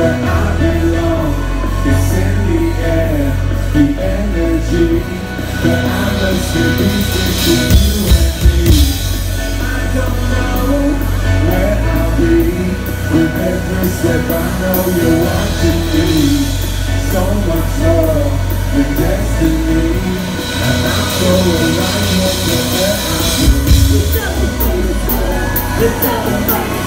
where I belong. It's in the air, the energy. That I must release between you and me. I don't know where I'll be. With every step I know you're watching me. So much love and destiny. And I feel alive no matter how you It's all about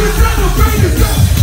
It's not the greatest